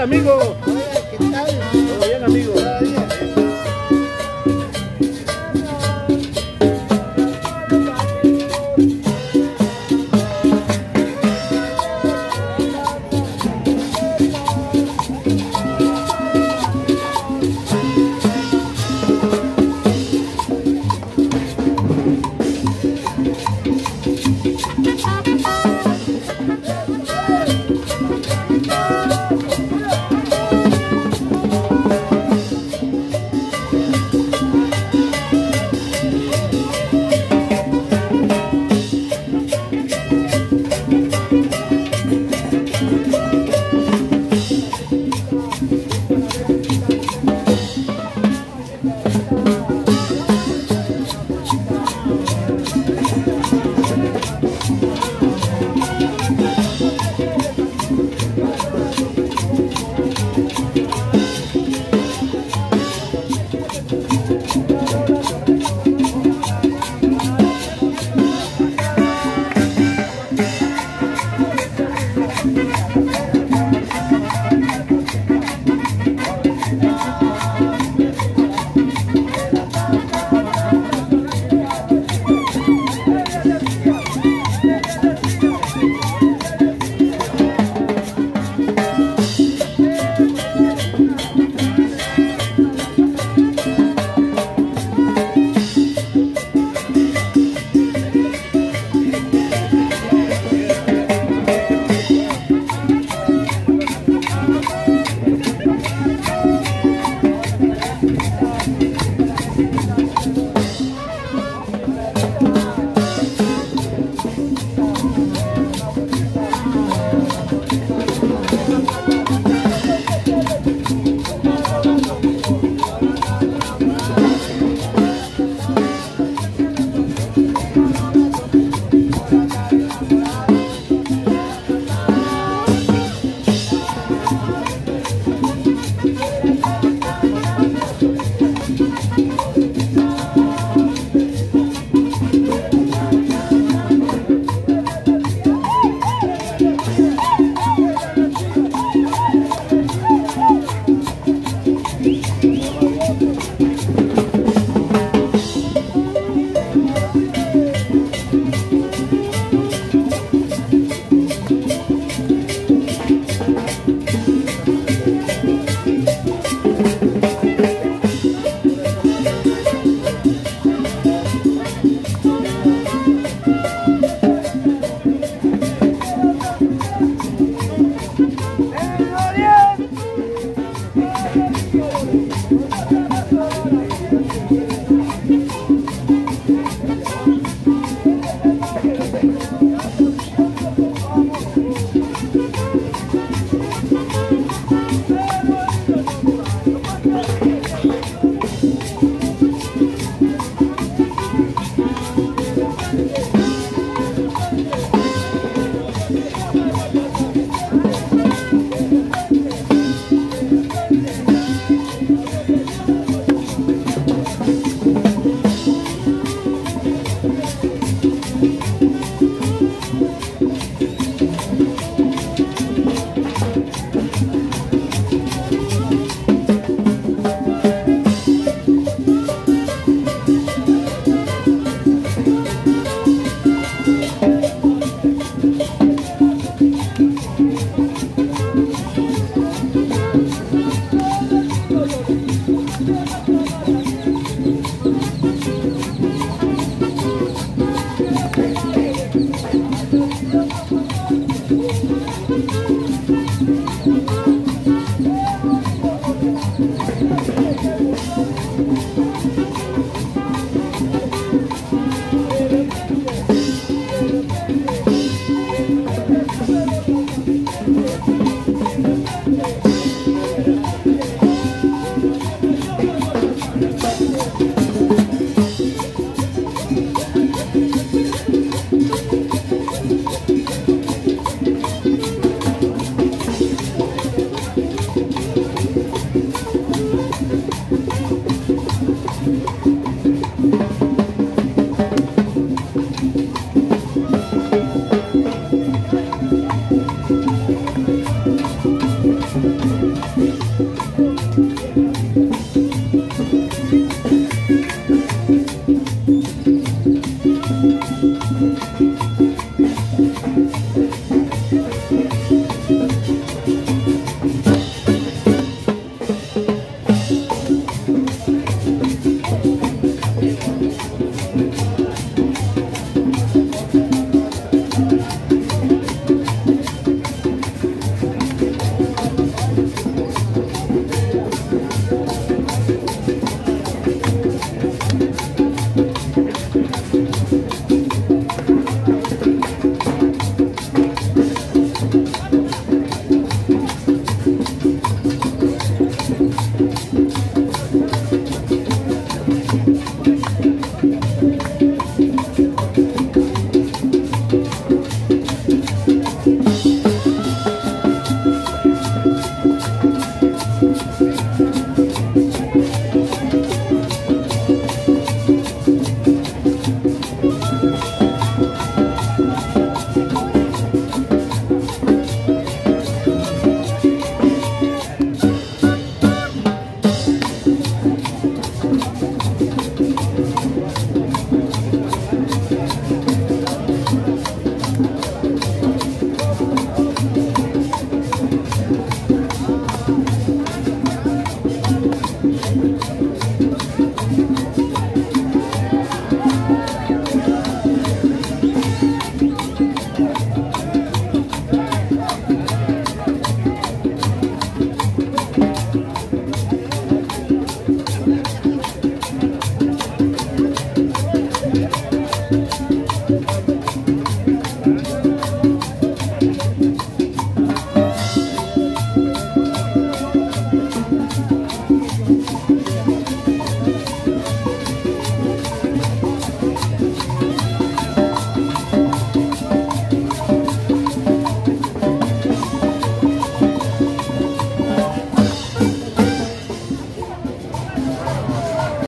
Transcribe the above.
amigo? Hola, ¿qué tal?